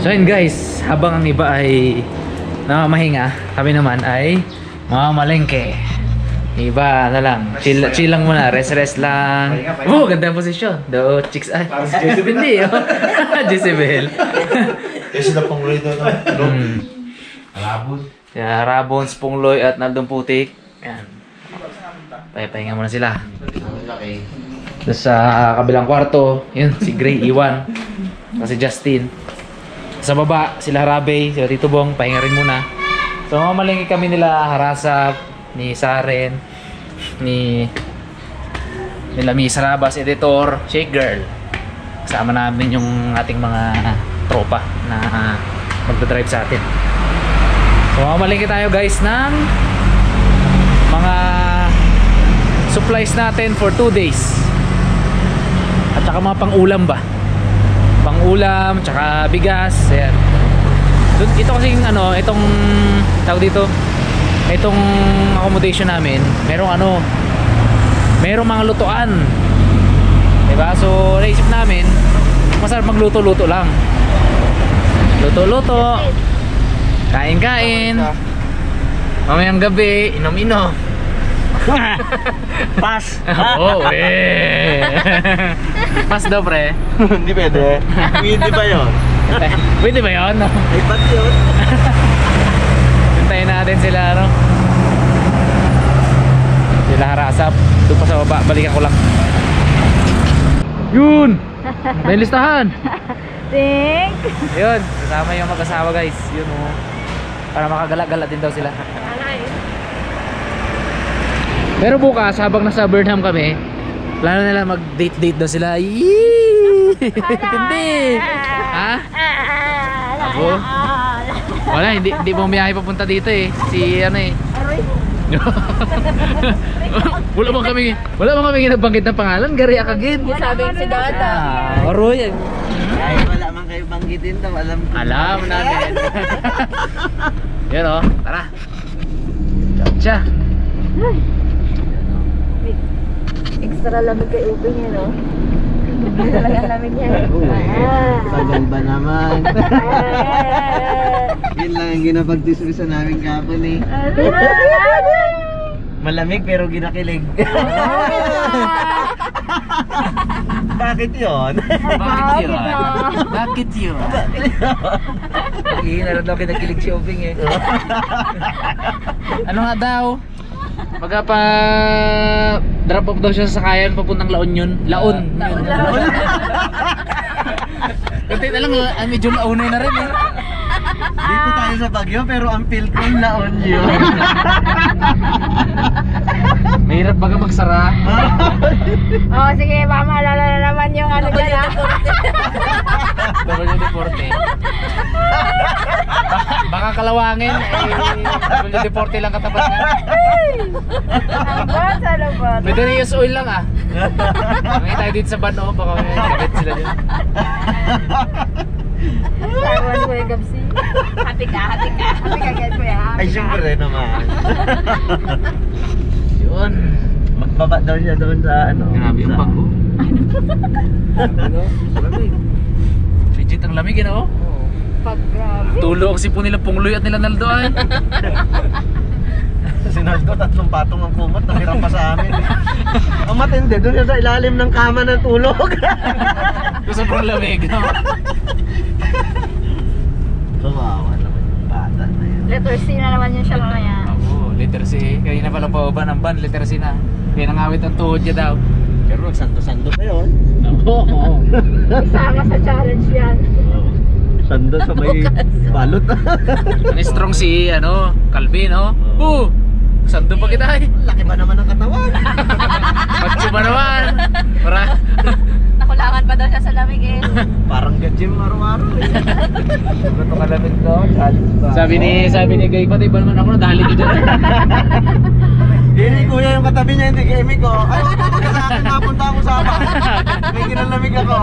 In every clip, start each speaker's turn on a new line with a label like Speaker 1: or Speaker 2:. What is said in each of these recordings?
Speaker 1: So yun guys, habang ang iba ay namamahinga, kami naman ay mamamalengke. Iba na lang, chill, chill lang muna, rest rest lang. Oh, ganda ang posisyon. Do chicks ay.
Speaker 2: Parang si Jezebel.
Speaker 1: Hindi oh. Jezebel.
Speaker 2: Kasi na pang rito na.
Speaker 1: Hmm.
Speaker 2: Alabot.
Speaker 1: Kaya Rabons, Pungloy at Naldong Putik. Yan. Pahinga muna sila. Doon sa ah, kabilang kwarto, yun, si Gray Iwan. Kasi Justin. Sa baba, sila Rabe, sila Tito Bong, pahinga rin muna. So mamalingki kami nila Harasap, ni Saren, ni nila Miss Rabas, editor, Shake Girl. Kasama namin yung ating mga tropa na uh, magdadrive sa atin. So mamalingki tayo guys ng mga supplies natin for 2 days. At saka mga pang-ulam ba? Pang-ulam, tsaka bigas, ayan. Dun, ito kasing ano, itong tawag dito, itong accommodation namin, merong ano, merong mga lutuan. Diba? So, naisip namin, masarap magluto-luto lang. Luto-luto, kain-kain, mamayang gabi, inom-inom.
Speaker 2: Pass!
Speaker 1: Oo, eh. Pas daw, pre.
Speaker 2: Hindi pwede. Hindi ba yun?
Speaker 1: Pwede ba yun?
Speaker 2: Ay, ba't yun?
Speaker 1: Hintayin natin sila, ano? Sila harasap. Doon pa sa baba. Balikan ko lang. Yun! May listahan!
Speaker 3: Think.
Speaker 1: Yun. Kasama yung mag-asawa, guys. Yun, oh. Para makagala-gala din daw sila. Pero bukas, habang nasa Burnham kami, plano nila mag-date-date daw sila. Yee! Hindi! Ha? Ako? Wala, hindi, hindi mo biyahe papunta dito eh. Si ano eh. wala bang kami, wala bang kami ginabanggit ng pangalan? Gary Akagin.
Speaker 3: Sabi si Dada.
Speaker 1: Ah, Aroy.
Speaker 2: Ay, wala man kayo banggitin daw. Alam ko.
Speaker 1: Alam namin. Yan oh, tara. Tcha.
Speaker 3: Extra lamig kay Ubing yun, no? Talaga lamig niya.
Speaker 2: Tagal ba naman? Yun lang ang ginapagdismisa namin kapon eh. Malamig pero ginakilig. Bakit yun?
Speaker 1: Bakit yun? Bakit yun? Hindi na daw kinakilig si Obing eh. ano nga daw? Pagka pa drop off daw siya sa sakayan papuntang La Union. Laon. Yun. Kunti na lang, ah, medyo launay na rin eh.
Speaker 2: Dito tayo sa Bagyo pero ang Pilcon laon yun.
Speaker 1: Mahirap baga magsara.
Speaker 3: Oh, sige, baka maalala na naman yung ano dyan, ha?
Speaker 1: WD-40. Baka, baka kalawangin, eh, WD-40 lang katapat niya.
Speaker 3: Hanggang sa labas.
Speaker 1: Pwede na use oil lang ah. May tayo dito sa van oh, baka may kabit sila dyan.
Speaker 3: Taiwan ko yung gabsi. Happy ka, happy ka. Happy ka, get ko yan.
Speaker 2: Ay, syempre naman.
Speaker 1: Yun.
Speaker 2: Magbaba daw siya doon sa ano.
Speaker 1: Grabe yung ko. Ano? Lamig. Legit ang lamig yun oh.
Speaker 3: Pag grabe.
Speaker 1: Tulo ang sipo nila Pungloy at nila Naldo ay.
Speaker 2: Si Naldo, tatlong patong ang kumot, nakirap pa sa amin. ang matindi, doon siya sa ilalim ng kama ng tulog.
Speaker 1: Yung sobrang lamig. No?
Speaker 2: Kawawa naman yung bata na yun.
Speaker 3: Letter C na naman yung shop na yan.
Speaker 1: Oo, letter C. Kaya na pala pa ng van, letter C na. Kaya nangawit ang tuhod niya daw.
Speaker 2: Pero nagsando-sando pa yun.
Speaker 1: Oo.
Speaker 3: Isama sa challenge yan.
Speaker 2: Sando sa may balot.
Speaker 1: Ang strong si ano, Calvin oh. Oo. Santo pa kita eh.
Speaker 2: Laki ba naman ang katawan?
Speaker 1: Macho ba naman? Para
Speaker 3: Nakulangan pa daw siya sa lamig eh.
Speaker 2: Parang gajim araw-araw eh.
Speaker 1: Ito kalamit ko. Sabi ni sabi ni Gay pati ba naman ako na dahil dito.
Speaker 2: Hindi kuya yung katabi niya, hindi kay ko. Ay, huwag ka sa akin, napunta ako sa abang. May kinalamig ako.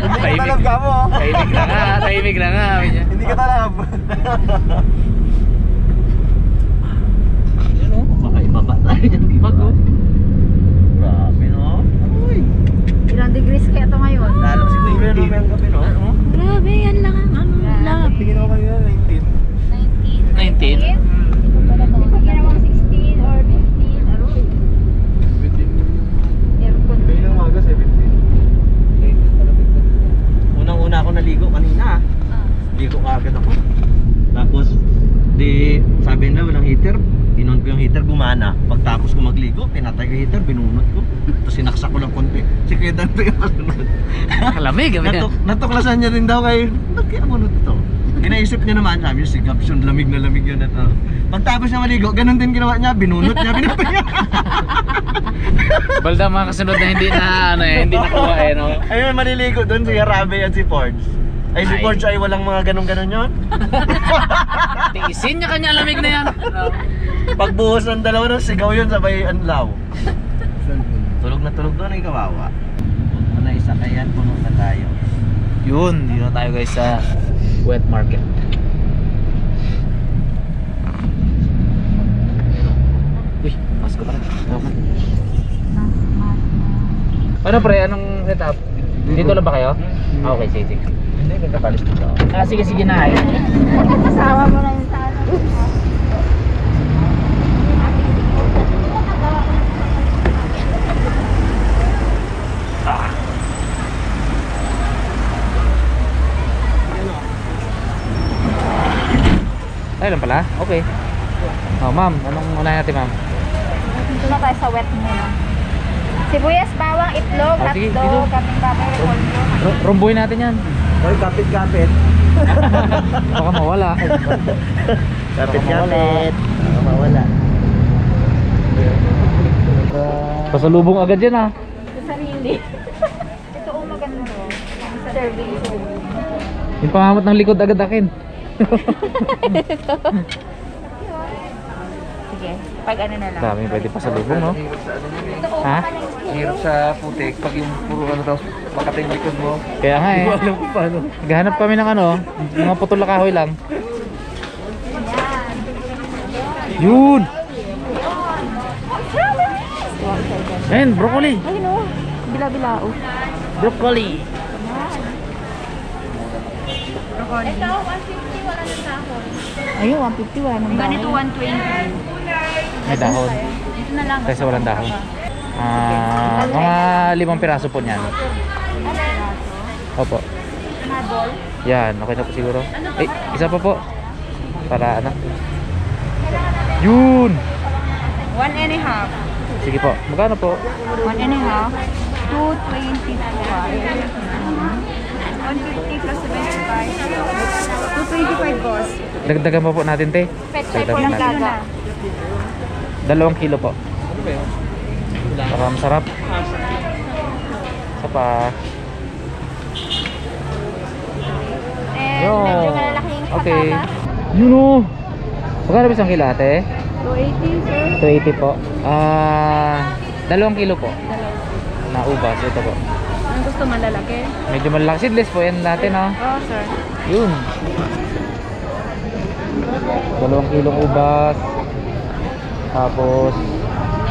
Speaker 2: hindi ka talab ka mo.
Speaker 1: Tahimik na nga, ah, tahimik na nga. Ah.
Speaker 2: hindi ka talab.
Speaker 1: Ayan o, oh,
Speaker 2: baka ibaba tayo
Speaker 1: ko?
Speaker 2: Grabe no. Uy.
Speaker 3: Ilang degrees kaya ito ngayon?
Speaker 2: Lalo si Kuya naman ang gabi no.
Speaker 3: Grabe, yan lang ang
Speaker 2: ano.
Speaker 3: Grabe. Tingin ako
Speaker 2: kanina, 19.
Speaker 3: 19?
Speaker 1: 19?
Speaker 2: na ako naligo kanina. Ah. Ligo ka agad ako. Tapos, di, sabi na walang heater. Inon ko yung heater, gumana. Pagtapos ko magligo, pinatay ko heater, binunot ko. Tapos sinaksak ko lang konti. Si Kedan pa yung.
Speaker 1: Kalamig.
Speaker 2: Natuklasan niya rin daw kayo. Bakit ako nito? Inaisip niya naman, sabi niya, si Gabson, lamig na lamig yun ito. Pagtapos niya maligo, ganun din ginawa niya, binunot niya, pinatay niya.
Speaker 1: Balda mga kasunod na hindi na ano eh, hindi nakuha eh no.
Speaker 2: Ayun, maliligo doon si Harabe at si Forge. Ay, si. Forge ay walang mga ganun-ganun yun.
Speaker 1: Tiisin niya kanya lamig na yan.
Speaker 2: Pagbuhos ng dalawa nun, sigaw yun sabay anlaw. tulog na tulog doon ay kawawa. Mo na isa kayan, puno na tayo.
Speaker 1: Yun, dito tayo guys sa wet market. Uy, Pasko pa rin. Okay. Ano pre, anong setup? Dito lang ba kayo? Ah, okay, sige, sige.
Speaker 2: Hindi, kakapalis dito.
Speaker 1: Ah, sige, sige na. Ayun.
Speaker 3: Kasama mo na yung sa
Speaker 1: Ayun lang pala? Okay. Oh, ma'am, anong unahin natin, ma'am?
Speaker 3: Dito na tayo sa wet muna. Sibuyas, bawang, itlog,
Speaker 1: Oh, sige, dito.
Speaker 3: hotdog, kaming baboy, repolyo.
Speaker 1: R- rumboy natin yan.
Speaker 2: Hoy, kapit-kapit.
Speaker 1: Baka mawala.
Speaker 2: Kapit-kapit. Baka mawala.
Speaker 1: Pasalubong agad yan ah.
Speaker 3: Sa sarili. Ito ang maganda. Serving.
Speaker 1: Yung pangamot ng likod agad akin.
Speaker 3: Sige, pag ano na lang.
Speaker 1: Dami pwede pasalubong, no?
Speaker 3: Ito oh,
Speaker 1: Ha?
Speaker 2: Hirap sa putik pag yung puro ano tapos makating likod mo.
Speaker 1: Kaya nga eh.
Speaker 2: alam kung paano.
Speaker 1: Gahanap kami ng ano, mga putol na kahoy lang. Yun! Ayun, broccoli!
Speaker 3: Ayun o. Bila-bilao.
Speaker 1: Broccoli!
Speaker 3: Ito, 150, wala na sahon. Ayun, 150, wala nang Ganito, 120.
Speaker 1: May dahon.
Speaker 3: Ito na lang.
Speaker 1: Kaysa walang dahon. Ah, mga limang piraso po niyan. Opo. Yan, okay na po siguro. Eh, isa pa po. Para ano? Yun!
Speaker 3: One and a half.
Speaker 1: Sige po. Magkano po?
Speaker 3: One and a half. 225. 150 plus 75. 225 boss.
Speaker 1: Dagdagan pa po natin, te.
Speaker 3: Pet
Speaker 1: Dagdagan
Speaker 3: lang
Speaker 1: natin.
Speaker 3: kilo na.
Speaker 1: Dalawang kilo po. Para masarap. Isa pa.
Speaker 3: And
Speaker 1: Yo.
Speaker 3: medyo malalaking
Speaker 1: Okay. Yun o. Magkano ba isang kilo, ate?
Speaker 3: 280 sir.
Speaker 1: 280 po. Ah, dalawang kilo po. Na ubas. Ito po.
Speaker 3: Ang gusto malalaki?
Speaker 1: Medyo malaki. Seedless po yan natin, ha?
Speaker 3: Oh sir.
Speaker 1: Yun. Dalawang kilong ubas. Tapos,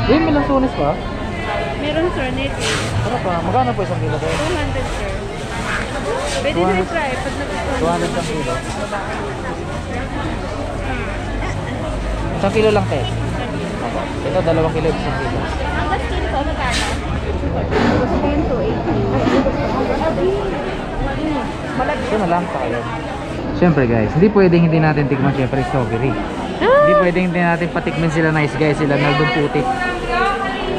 Speaker 1: yun, may lansunis pa.
Speaker 3: Meron sir, native.
Speaker 1: Ano pa? Magkano po isang kilo, te?
Speaker 3: 200 sir. Pwede
Speaker 1: 200.
Speaker 3: na try pag nagustuhan.
Speaker 1: 200 isang kilo. Isang kilo lang, te. Ito, dalawang kilo, isang kilo.
Speaker 3: Ang gaskin ko, magkano? Gusto ko yung 280. Malaki.
Speaker 1: Ito na lang sa kayo. Siyempre guys, hindi pwedeng hindi natin tikman siyempre strawberry. Hindi pwedeng hindi natin patikmin sila nice guys, sila naldong puti.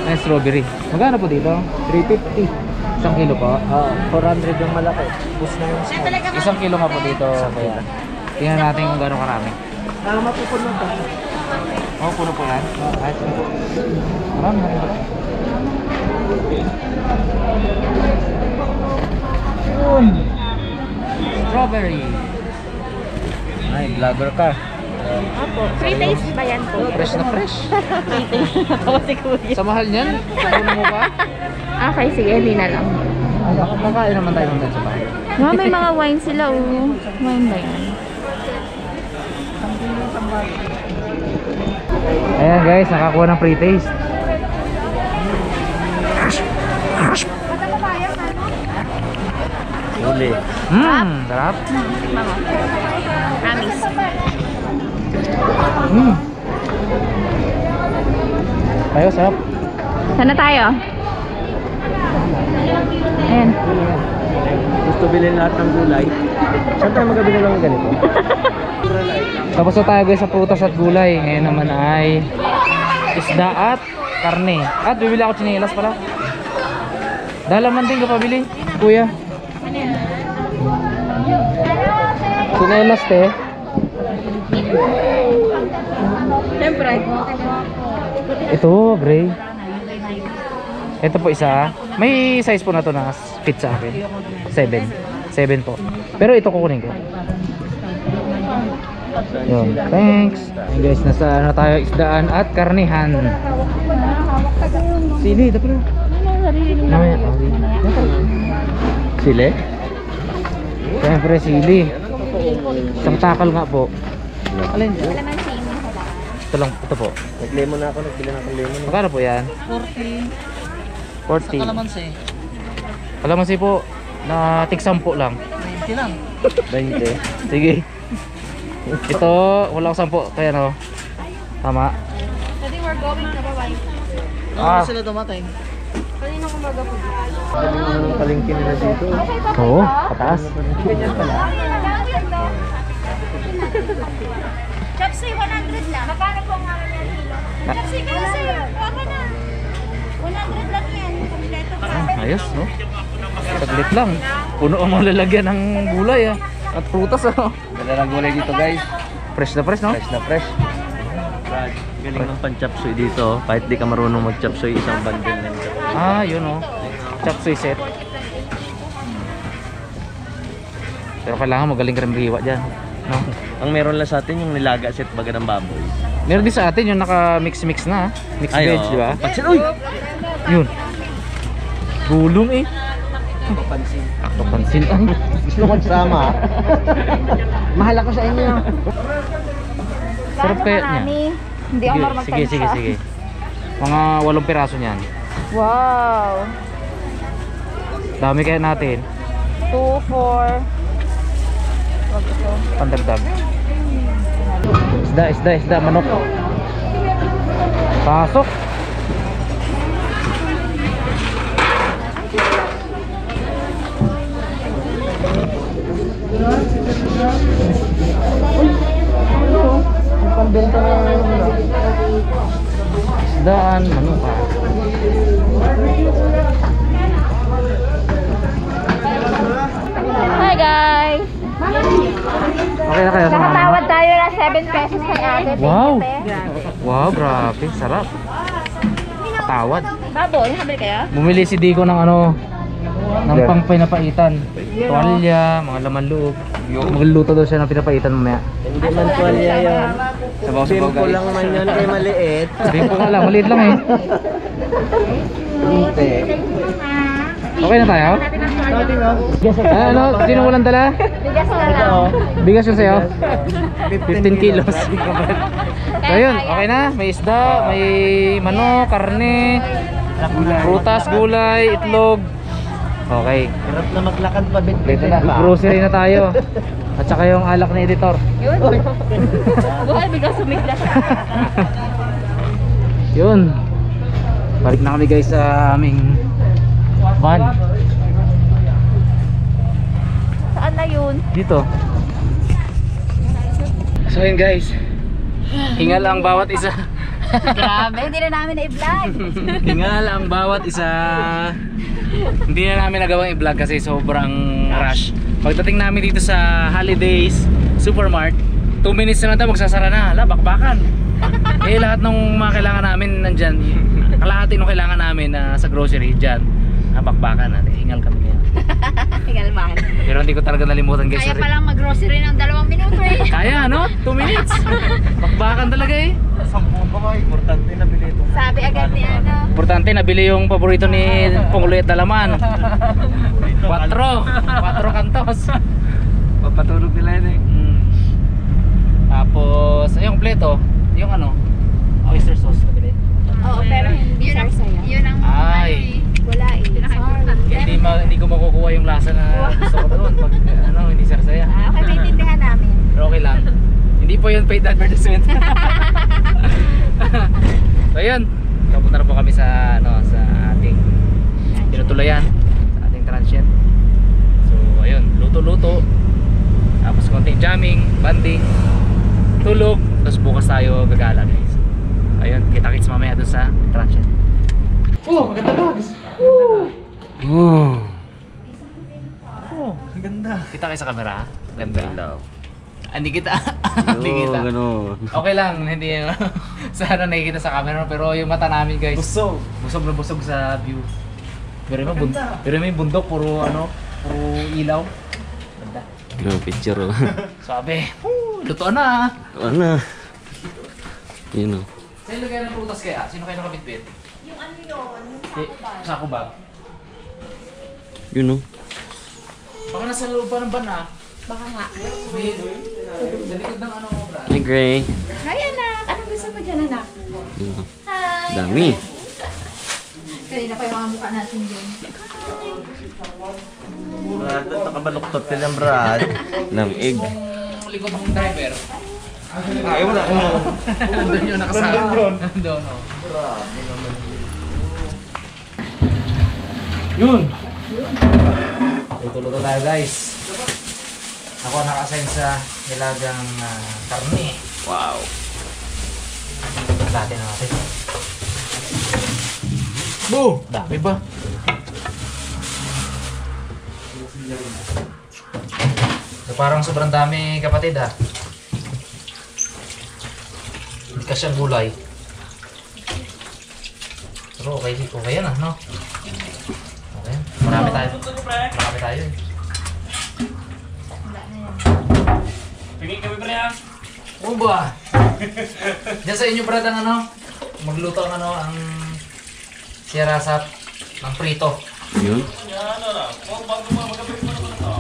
Speaker 1: Ng strawberry. Magkano po dito? 350. Isang kilo po?
Speaker 2: Ah, 400 yung malaki. Bus na yung small.
Speaker 1: Isang kilo nga po dito. Kaya tingnan natin kung gano'ng karami.
Speaker 2: Ah, mapupuno ka.
Speaker 1: Oh, puno po yan? Ah, sige po. Marami na rin pala. Yun! Strawberry.
Speaker 2: Ay, vlogger ka.
Speaker 3: Apo. Free taste ba yan po?
Speaker 1: Fresh na fresh.
Speaker 3: Free taste na po si kuya.
Speaker 1: Sa mahal niyan, puno mo ba?
Speaker 3: Okay, sige, hindi na lang.
Speaker 1: Baka kakain naman tayo ng sa bahay.
Speaker 3: Mga may mga wine sila, oh. Wine ba yan?
Speaker 1: Ayan guys, nakakuha ng free taste.
Speaker 2: Huli.
Speaker 1: Mmm, sarap.
Speaker 3: Amis.
Speaker 1: Mmm. Ayo, sarap.
Speaker 3: Sana tayo? Ayan.
Speaker 2: Gusto bilhin lahat ng gulay. Saan tayo magkabili ng ganito?
Speaker 1: Tapos na tayo guys sa prutas at gulay. Ngayon naman ay isda at karne. At bibili ako chinelas pala. Dalaman din ka pabili, kuya. Chinelas te.
Speaker 3: Siyempre.
Speaker 1: Ito, gray. Ito po isa. May size po na to na fit sa akin. 7. 7 po. Pero ito kukunin ko. Yun. Thanks. Ayun guys, nasa ano tayo isdaan at karnihan. Sili, ito pala. Mamaya. oh. Sili? Siyempre sili. Isang takal nga po. Alin?
Speaker 3: Kalamansi.
Speaker 1: Ito lang, ito po.
Speaker 2: Nag-lemon na ako, nagbili na akong lemon.
Speaker 1: Magkano po yan? 40. 40. Kalamansi. Kalamansi po, na tig 10 lang.
Speaker 2: 20.
Speaker 1: Sige. Ito, wala ko 10, kaya no. Tama.
Speaker 3: Sabi we're going to Baway.
Speaker 1: Ah,
Speaker 3: Kanina kumaga po.
Speaker 2: Galing mo ng palengke nila dito.
Speaker 1: oo, pataas.
Speaker 2: Ganyan pala.
Speaker 3: Chopsy, 100 lang. Magkano po ang nga niya? Chopsy, kayo sir. Baka na. 100 lang yan. Kompleto pa.
Speaker 1: Ah, ayos, no? Saglit lang. Puno ang mga lalagyan ng gulay, ah. At prutas, ah.
Speaker 2: Dala ng gulay dito guys.
Speaker 1: Fresh na fresh, no?
Speaker 2: Fresh na fresh. Galing ng pan-chapsoy dito. Kahit di ka marunong mag-chapsoy, isang bundle lang dito.
Speaker 1: Ah, yun, oh. Chop suey set. Pero kailangan magaling ka rin maghiwa dyan. No?
Speaker 2: Ang meron lang sa atin yung nilaga set baga ng baboy.
Speaker 1: Meron din sa atin yung naka-mix-mix na, ah. Mixed veg,
Speaker 2: oo.
Speaker 1: di ba?
Speaker 2: Pansin, uy!
Speaker 1: Yun. Gulong eh.
Speaker 2: Pansin.
Speaker 1: Ako pansin ay.
Speaker 2: Gusto ko sama. Mahal ako sa inyo.
Speaker 1: Sarap kaya niya.
Speaker 3: Hindi ako marunong
Speaker 1: sige, sige, sige. Mga walong piraso niyan.
Speaker 3: Wow.
Speaker 1: Dami kaya natin.
Speaker 3: 2, 4. Wag ito.
Speaker 1: Pandagdag. Isda, isda, isda, manok. Pasok.
Speaker 2: Pambenta na
Speaker 1: Isdaan, manok ah.
Speaker 3: Hi guys.
Speaker 1: Okay na kayo sa mama?
Speaker 3: Nakatawad tayo na 7 pesos kay ate.
Speaker 1: Wow. Wow, grabe. Sarap. Tawad.
Speaker 3: Baboy, nakabili kayo?
Speaker 1: Bumili si Dico ng ano, ng
Speaker 2: Yeah.
Speaker 1: pang pinapaitan. Tuwalya, mga laman loob. Magluluto daw siya ng pinapaitan mamaya.
Speaker 2: Hindi man tuwalya yan. Sabaw-sabaw guys. lang man yan kay maliit.
Speaker 1: Sabihin ko nga lang, maliit lang eh.
Speaker 2: Hindi.
Speaker 1: Okay na tayo? Ah, ano, sino walang dala?
Speaker 3: Bigas na lang.
Speaker 1: Bigas yun sa'yo? 15 kilos. So yun, okay na. May isda, may manok, karne, prutas, gulay, itlog. Okay.
Speaker 2: Hirap na maglakad pa bit
Speaker 1: Dito na, grocery na tayo. At saka yung alak ni editor.
Speaker 3: Yun. Buhay, bigla sumigla.
Speaker 1: Yun. Balik na kami guys sa aming van.
Speaker 3: Saan na yun?
Speaker 1: Dito. So yun guys. Hingal ang bawat isa.
Speaker 3: Grabe, hindi na namin na-vlog.
Speaker 1: Hingal ang bawat isa. Hindi na namin nagawang i-vlog kasi sobrang rush. Pagdating namin dito sa Holidays Supermart, 2 minutes na lang tayo magsasara na. Hala, bakbakan. eh lahat ng mga kailangan namin nandyan. Kalahati ng kailangan namin na sa grocery dyan. Nabakbakan natin. Hingal kami ngayon.
Speaker 3: Hingal man.
Speaker 1: Pero hindi ko talaga nalimutan guys.
Speaker 3: Kaya palang mag-grocery ng dalawang minuto eh.
Speaker 1: Kaya ano? 2 minutes. Bakbakan talaga eh.
Speaker 2: Sampo pa ko, importante na bili ito.
Speaker 3: Sabi agad ni ano.
Speaker 1: Importante nabili yung paborito ni Pangulo at Dalaman. 4. 4 kantos.
Speaker 2: Papatulog nila yun eh.
Speaker 1: Mm. Tapos, ayun kompleto. Yung ano, oyster sauce nabili.
Speaker 3: Oo, pero hindi sarsaya. Yun ang
Speaker 1: Ay.
Speaker 3: wala eh.
Speaker 1: Hindi, ma, hindi ko makukuha yung lasa na gusto ko doon pag ano, hindi sarsaya.
Speaker 3: Ah, okay, maintindihan namin.
Speaker 1: Pero okay lang. Hindi po yun paid advertisement. so yun, kapunta na po kami sa ano sa ating tinutulayan, sa ating transient. So ayun, luto-luto. Tapos konting jamming, banding. tulog, tapos bukas tayo gagala guys. Ayun, kita-kits mamaya doon sa attraction. Oh, maganda bags.
Speaker 2: Oh.
Speaker 1: Oh,
Speaker 2: Ang ganda.
Speaker 1: kita kayo sa camera. Ganda.
Speaker 2: Ganda.
Speaker 1: Ah, Hindi kita. Hindi kita.
Speaker 2: ganun.
Speaker 1: Okay lang, hindi sana nakikita sa camera pero yung mata namin guys.
Speaker 2: Busog.
Speaker 1: Busog na busog sa view. Pero mo bund pero may bundok puro ano, puro ilaw. Ganda.
Speaker 2: Ano, picture oh.
Speaker 1: Sabi, "Woo, luto na."
Speaker 2: ano? Yun oh.
Speaker 1: Sino kayo ng prutas kaya? Sino kayo nakabitbit?
Speaker 3: Yung ano yun, yung
Speaker 1: Eh, sa ako ba?
Speaker 2: Yun oh.
Speaker 1: Baka nasa loob pa ng van ah.
Speaker 3: Baka nga.
Speaker 1: Ng ano.
Speaker 2: Hi, Gray.
Speaker 3: Hi anak! Anong gusto mo dyan anak?
Speaker 2: Yun oh.
Speaker 3: Hi!
Speaker 2: Dami.
Speaker 3: Kanina pa yung mga mukha natin dyan.
Speaker 2: Brad, nakabaluktot ka lang, Brad. Lamig.
Speaker 1: Yung likod ng driver.
Speaker 2: Ay, wala ko.
Speaker 1: Nandun yung nakasama. Nandun, oh. Yun! Luto-luto tayo guys. Ako naka-assign sa nilagang ah, karne.
Speaker 2: Wow.
Speaker 1: Natin natin. Boo! Dami ba? So, parang sobrang dami kapatid ha. Hindi ka siyang gulay. Pero okay, okay yan ah, no? Marami tayo. Marami tayo.
Speaker 4: Pingin kami pre ah.
Speaker 1: Oo ba? Diyan sa inyo brad ang ano? Magluto ang ano, ang sirasap ng prito.
Speaker 2: Yun.
Speaker 4: Yan ano na. Oh, bago mga magabit mo naman ito.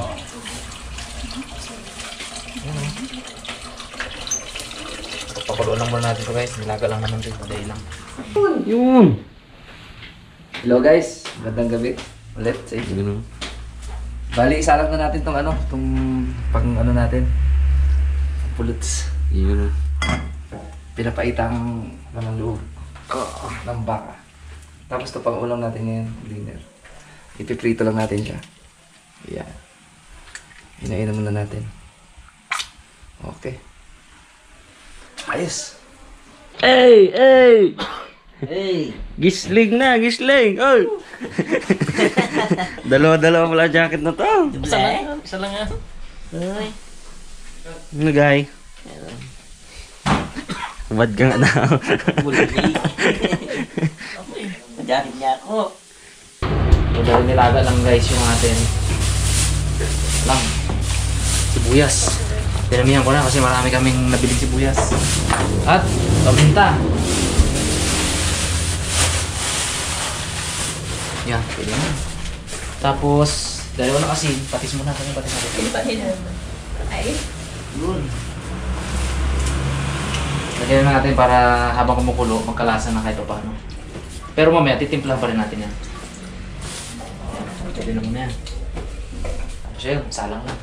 Speaker 1: Papakuloan lang muna natin ito guys. Nilaga lang naman ito. Madali lang.
Speaker 2: Yun.
Speaker 5: Hello guys, magandang gabi ulit sa inyo.
Speaker 2: Yun oh.
Speaker 5: Bali, isalang na natin tong ano, tong pang ano natin, puluts.
Speaker 2: Yun.
Speaker 5: Pinapaitang laman loob oh, ng baka. Tapos to pang ulam natin ngayon, dinner. Ipiprito lang natin siya. Yan. Hinainan muna natin. Okay. Ayos.
Speaker 2: Hey, hey! Hey! Gisling na, gisling! Oy! Dalawa-dalawa pala jacket na to.
Speaker 4: Isa lang. Isa lang ah.
Speaker 2: Ano, guy? Bad ka nga daw.
Speaker 4: Majakin niya ako.
Speaker 1: Dahil nilaga lang guys yung atin. Lang. Sibuyas. Pinamihan ko na kasi marami kaming nabiling sibuyas. At paminta. Yan, pwede na. Tapos, dalawa na kasi, patis muna kami, patis natin.
Speaker 3: Ay,
Speaker 1: Yun. Lagyan na natin para habang kumukulo, magkalasa na kahit paano. Pero mamaya, titimplahan pa rin natin yan. Yan, pwede na muna yan. Yun? Salang lang.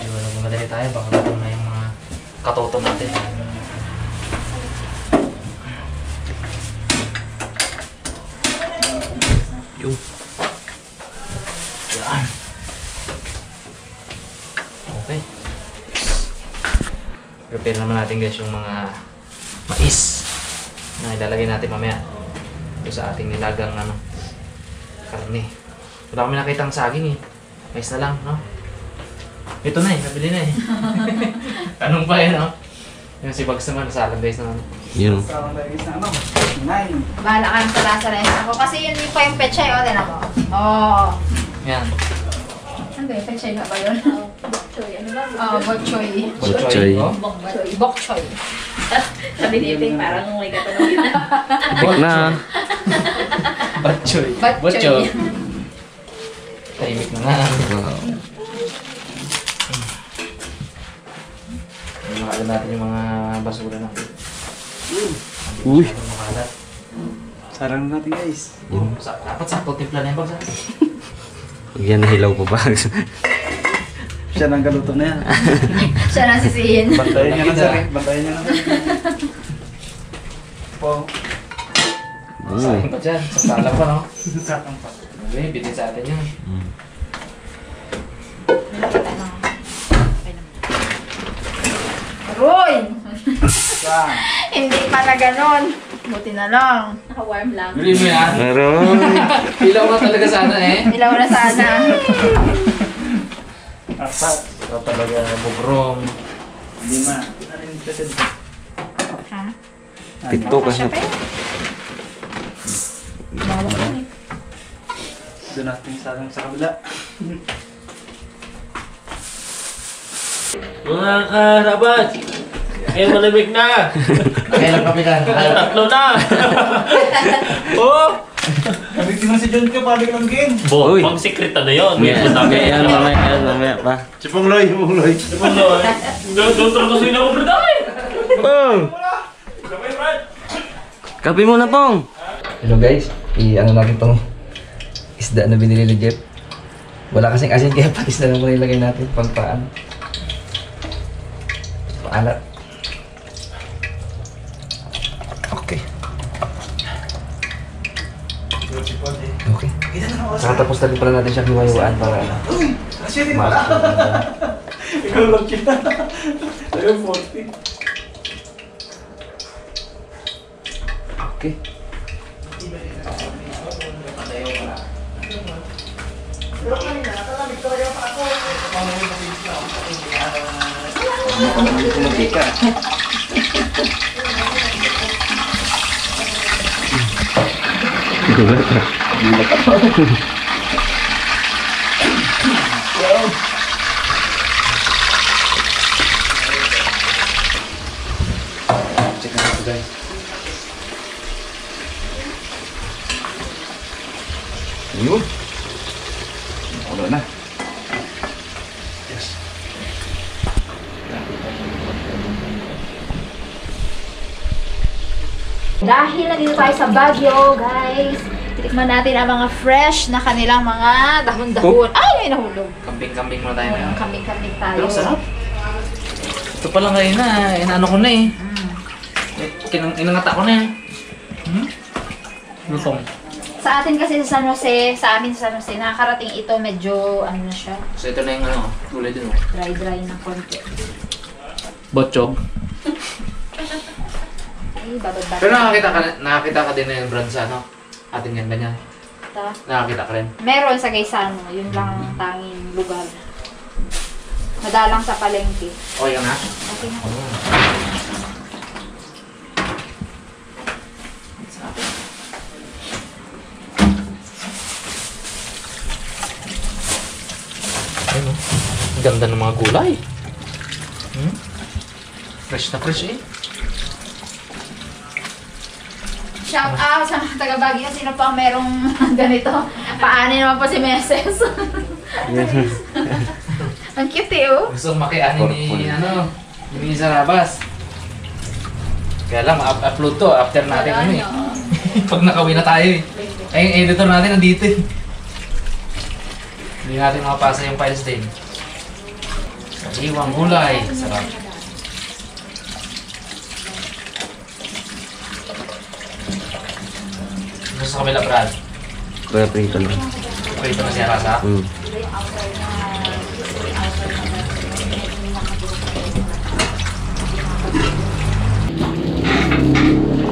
Speaker 1: Medyo ano, madali tayo, baka luto na yung mga katoto natin.
Speaker 2: Yung.
Speaker 1: Yan. Okay. Prepare naman natin guys yung mga mais na ilalagay natin mamaya ito sa ating nilagang ano karne. Wala kami nakitang saging eh. Mais na lang, no? Ito na eh, nabili na eh. Anong pa eh, no? Yung si Bags naman, nasalang guys naman.
Speaker 2: Yun.
Speaker 3: bahala ka ng palasa na yun ako. Kasi yun yung pa yung pechay, o, tinan mo. Oo.
Speaker 1: Yan.
Speaker 3: Ano ba yung pechay nga ba yun? Bokchoy. Ano ba? Oo, bokchoy.
Speaker 2: Bokchoy.
Speaker 1: Oh?
Speaker 3: Bokchoy. Bokchoy.
Speaker 6: Sabi ni Iping, parang may katanungin na.
Speaker 2: Bok na.
Speaker 1: Batchoy.
Speaker 3: Batchoy.
Speaker 1: Tahimik na nga.
Speaker 2: Wow.
Speaker 1: Makalan natin yung mga basura natin.
Speaker 2: Uy.
Speaker 1: Makalat.
Speaker 7: Sarang natin guys.
Speaker 1: Oh, sa, dapat sakto timpla na yung bagsa.
Speaker 2: Pag yan nahilaw pa ba?
Speaker 7: Siya nang galuto na yan.
Speaker 3: Siya na sisihin.
Speaker 7: Bantayan niya lang sir eh. Bantayan niya lang. Po.
Speaker 1: Sayang pa dyan. Sa sala pa, no? Okay, bitin sa atin yun.
Speaker 3: Roy! Hindi pa na ganon. Buti na lang.
Speaker 6: Naka-warm lang.
Speaker 1: Bili mo yan.
Speaker 5: Meron.
Speaker 1: Ilaw ka talaga sana eh.
Speaker 3: Ilaw na sana.
Speaker 7: Apat.
Speaker 1: Ikaw talaga, bugrong.
Speaker 7: Lima. Ano yung present?
Speaker 3: Ha?
Speaker 5: Pito kasi.
Speaker 3: Siya pa yun.
Speaker 7: Doon natin sa sa kabila.
Speaker 4: Mga karabat! Ngayon malamig na!
Speaker 1: Nakailang kami ka.
Speaker 4: Tatlo na! oh!
Speaker 7: Sabi mo si John ka, palik lang game.
Speaker 4: Bo,
Speaker 5: Uy.
Speaker 4: pang secret na yun.
Speaker 5: Yan, yan, mamaya, yan, mamaya pa.
Speaker 2: Sipong Loy, sipong Loy.
Speaker 4: Diba no? Doon talaga sila ko berday!
Speaker 5: Pong! Kape muna, Pong! Hello guys, i-ano natin tong isda na binili ni Jeff. Wala kasing asin kaya patis na lang muna ilagay natin pang Paalat. Okay. Okay. Saka tapos na rin pala natin siya hiwa-hiwaan para ano. Mas.
Speaker 7: Ikaw lang kita. Tayo 40.
Speaker 5: Okay. Mantika. Check natin ito guys. Yun. Ulo na. Yes.
Speaker 3: Dahil nandito tayo sa Baguio, guys. Tikman natin ang mga fresh na kanilang mga dahon-dahon. Ay, may nahulog.
Speaker 1: Kambing-kambing muna tayo na.
Speaker 3: Kambing-kambing tayo.
Speaker 1: Pero sarap. Ito pa lang kayo na, inaano ko na eh. Eh, Kinang, inangata ko na eh. Hmm? Lutong.
Speaker 3: Sa atin kasi sa San Jose, sa amin sa San Jose, nakakarating ito medyo, ano na siya,
Speaker 1: So ito na yung ano, tulad din oh.
Speaker 3: dry-dry na konti.
Speaker 1: Botchog.
Speaker 3: Babad-babad.
Speaker 1: Pero nakakita ka, nakakita ka din na yung brand sa ano? Atin yan, ganyan.
Speaker 3: Ta.
Speaker 1: Nakakita ka rin.
Speaker 3: Meron sa Gaisano, yun lang ang tanging lugar. Madalang sa palengke.
Speaker 1: Okay ka na?
Speaker 3: Okay na.
Speaker 1: Ayun oh. Ganda ng mga gulay. Hmm? Fresh na fresh eh.
Speaker 3: Shout out sa mga taga Baguio. Sino pa merong ganito? Paano naman po si Meses? ang cute eh, oh.
Speaker 1: Gusto kong makiani ni, ano, ni Sarabas. Kaya lang, up-upload to after natin ano eh. Pag nakauwi na tayo eh. Ay, yung editor natin nandito eh. Hindi natin makapasa yung files din. Sariwang gulay. Sarap. Sa kabila, Brad.
Speaker 5: Kaya prito lang.
Speaker 1: Prito na si Arasa.
Speaker 5: Mm.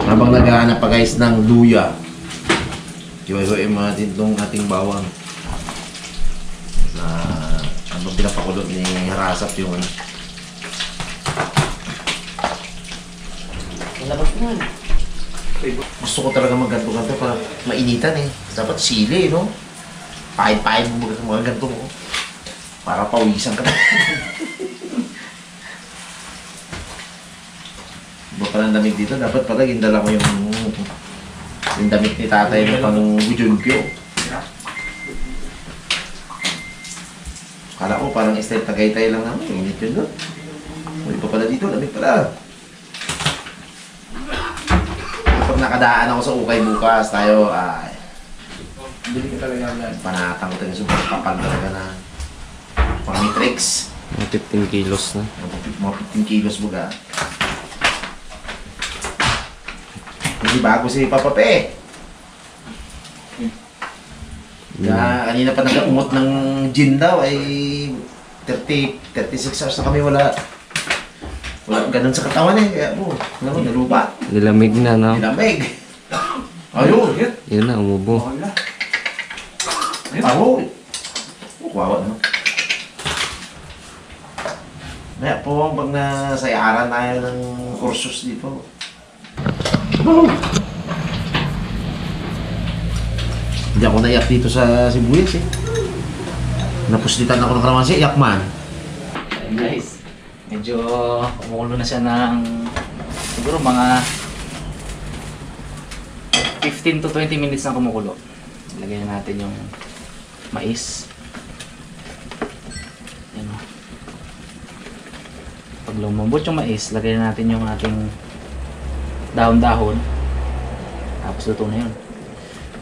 Speaker 2: Habang naghahanap pa guys ng luya, iwahiwain mo natin itong ating bawang. Na habang pinapakulot ni Harasap yung ano.
Speaker 1: Labas mo.
Speaker 2: Gusto ko talaga magganto-ganto para mainitan eh. Dapat sili, no? Pahid-pahid mo mga mga ganto mo. Para pawisan ka. Iba pa ng damit dito, dapat pala gindala mo yung yung damit ni tatay na pang bujulpyo. Kala ko parang style tagaytay lang naman, init yun doon. May pa pala dito, lamig pala. nakadaan ako sa Ukay bukas, tayo, ay,
Speaker 7: Bili ka talaga yan.
Speaker 2: panatang ko tayo sa papal talaga na. Mga matrix.
Speaker 5: Mga 15 kilos na.
Speaker 2: Mga 15 kilos baga. Hindi bago si Papa Pe. Hmm. Kaya kanina pa nag-umot ng gin daw ay 30, 36 hours na kami wala. Wala ganun sa katawan eh. Kaya po, ano, nalupa.
Speaker 5: Nilamig na, no?
Speaker 2: Nilamig. Ayun.
Speaker 5: Yun na, umubo.
Speaker 2: Ako. Kuwawa no. Kaya po, pag nasayaran tayo ng kursus dito. Hindi ako naiyak dito sa Sibuyas eh. Napuslitan ako ng kalamansi, iyak man.
Speaker 1: Guys, medyo kumukulo na siya ng siguro mga 15 to 20 minutes na kumukulo. Ilagay na natin yung mais. Yan o. Pag lumambot yung mais, lagay na natin yung ating dahon-dahon. Tapos luto na yun.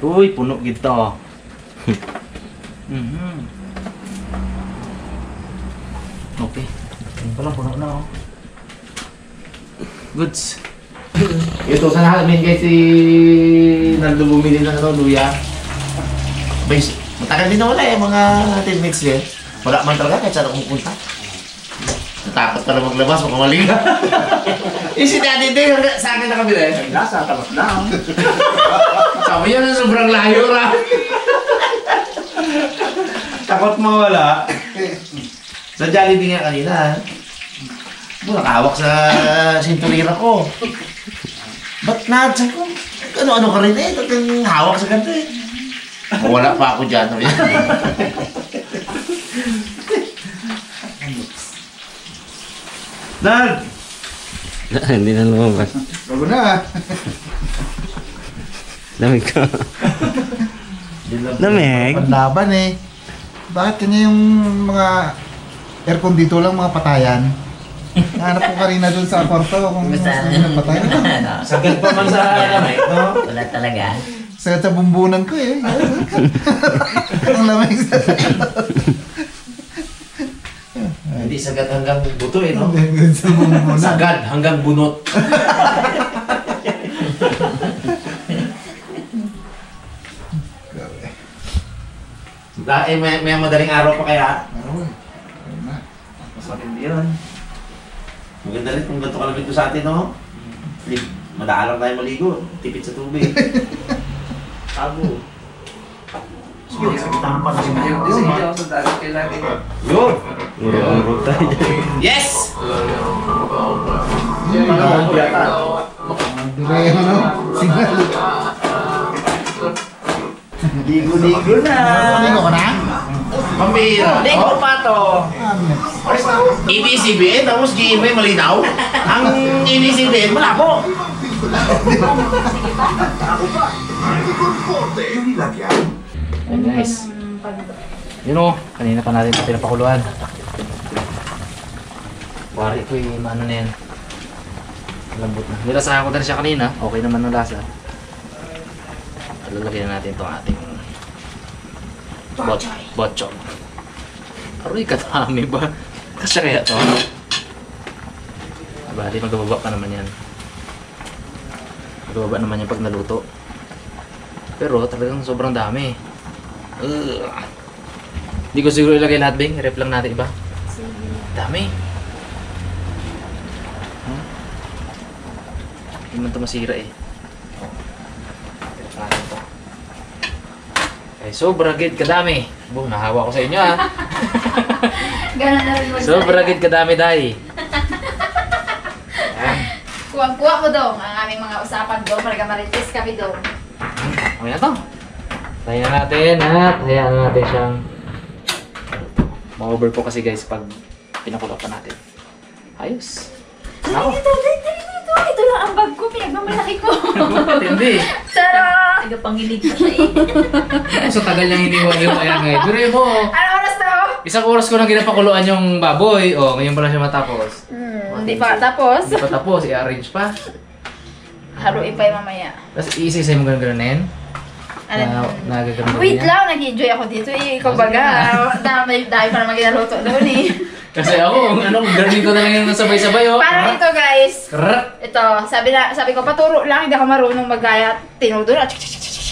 Speaker 1: Uy, puno gito. mhm. Okay. Pala, puno na oh. Goods.
Speaker 2: Ito sa namin guys si Naldo bumili ng ano, luya. Base, matagal din na wala eh, mga 10 minutes din. Wala man talaga kahit saan ako pupunta. Natakot ka na maglabas, makamali ka. Yung si Daddy hanggang- sa akin nakabili eh.
Speaker 7: Nasa, tapos na.
Speaker 2: Sabi niya na sobrang layo ra.
Speaker 7: Takot mo wala.
Speaker 2: Sa Jollibee nga kanina. Mo nakahawak sa sinturira ko. Ba't na? Sabi ko, ano-ano ka rin eh. Tagang hawak sa ganito eh. Wala pa ako dyan. Dad!
Speaker 5: Hindi na lumabas.
Speaker 7: Bago na.
Speaker 5: Lamig ka. Lamig?
Speaker 8: Panlaban eh. Bakit kanya yung mga aircon dito lang mga patayan? Hanap ko kanina dun sa kwarto kung
Speaker 6: Basta
Speaker 8: sino patayan.
Speaker 4: Sagad pa man sa lamay.
Speaker 6: Wala talaga.
Speaker 8: Sa sa bumbunan ko eh. Ang lamig sa
Speaker 2: Hindi sagad hanggang buto eh, no?
Speaker 8: sa bumbunan.
Speaker 2: Sagad hanggang bunot. Dahil may, may madaling araw pa kaya. Mas matindi yun. Maganda rin kung ganito kalamig to sa atin, no? Madaalang tayo maligo. Tipid sa tubig. Abo. Sige, sakitan pa na si Mayo.
Speaker 5: sa dagat kailangan.
Speaker 2: Yun!
Speaker 5: Uro-uro tayo.
Speaker 2: Yes!
Speaker 8: Yung mga dire ano, signal.
Speaker 2: Ligo-ligo na!
Speaker 8: Ligo ka na?
Speaker 2: Pambira! Ligo pa to!
Speaker 8: Ah, next.
Speaker 2: ABCBN, tapos GMA malinaw. Ang ABCBN, malabo.
Speaker 1: Ayun guys. Yun o, kanina pa natin ito pinapakuluan. Wari ko yung ano na yan. Lambot na. Nilasahan ko na siya kanina. Okay naman ang lasa. Lalagyan na natin itong ating bot botcho. Aroy, kadami ba? Kasya kaya to? Bali, magbababa pa naman yan. Magbababa naman yan pag naluto. Pero talagang sobrang dami. Ugh. Hindi ko siguro ilagay lahat, Bing. Rep lang natin iba. Dami. Huh? Hindi man ito masira eh. Ito. Ay, sobra gid kadami. Bo, nahawa ko sa inyo ah.
Speaker 3: Ganun na rin mo.
Speaker 1: Sobra gid kadami, Day.
Speaker 3: Kuwag-kuwa mo dong ang aming mga usapan dong para marites kami dong.
Speaker 1: Okay na to. Tayo na natin at hayaan na natin siyang ma-over po kasi guys pag pinakulap pa natin. Ayos. Ako.
Speaker 3: Ito, ito, ito, ito lang ang bag ko, pinagmamalaki ko.
Speaker 1: Hindi.
Speaker 3: Charot!
Speaker 6: Tagapangilig pa siya eh.
Speaker 1: Sa tagal niyang iniwan yung kaya ngayon. Pero mo,
Speaker 3: Ano oras?
Speaker 1: Isang oras ko nang ginapakuluan yung baboy. O, ngayon pa lang siya matapos.
Speaker 3: Hmm, hindi pa tapos.
Speaker 1: Hindi pa tapos, i-arrange pa.
Speaker 3: Haruin pa yung mamaya.
Speaker 1: Tapos iisisay mo ganun gano'n
Speaker 3: Ano?
Speaker 1: Na, nagagano'n
Speaker 3: Wait lang, nag-enjoy ako dito eh. Ikaw baga, dami, dami pa naman ginaluto doon eh.
Speaker 1: Kasi ako, ano, gano'n ko na lang yung sabay-sabay oh.
Speaker 3: Parang ito guys,
Speaker 1: Krrrt.
Speaker 3: ito, sabi na, sabi ko, paturo lang, hindi ako marunong magaya. Tinudo na, tsk, tsk.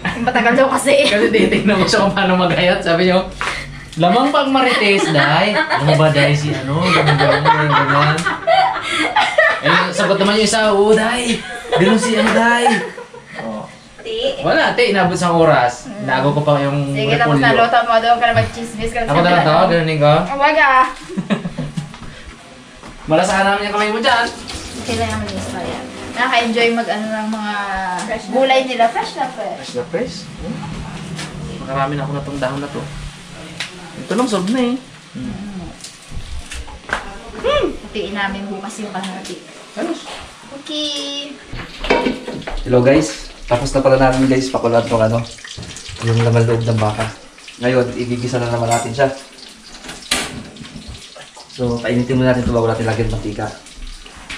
Speaker 6: Matagal daw kasi.
Speaker 1: Kasi titignan mo siya kung paano maghayat. Sabi niyo, lamang pang marites, Day. Ano ba, Day, si ano? Ganyan, ganyan, ganyan. Eh, sagot naman yung isa, oo, Day. Ganun si ano, Day. Oh.
Speaker 6: Ti.
Speaker 1: Wala, te, inabot sa oras. Inago ko pa yung
Speaker 6: Sige, tapos na
Speaker 1: repolyo.
Speaker 6: luto mo doon ka na mag-chismis ka
Speaker 1: Ako na lang to, ganunin ko.
Speaker 6: Umaga.
Speaker 1: Malasahan namin yung kamay mo dyan.
Speaker 6: Kailangan mo yung yan. Nakaka-enjoy mag-ano ng mga gulay nila. Fresh na fresh.
Speaker 1: Fresh na fresh. Hmm. Makarami na ako na tong dahon na to. Ito lang, sob na eh.
Speaker 6: Hatiin namin bukas yung kahati.
Speaker 1: Ayos.
Speaker 6: Okay.
Speaker 5: Hello guys, tapos na pala namin guys pakulat ng ano, yung laman loob ng baka. Ngayon, igigisa na naman natin siya. So, painitin muna natin ito bago natin lagyan ng mantika.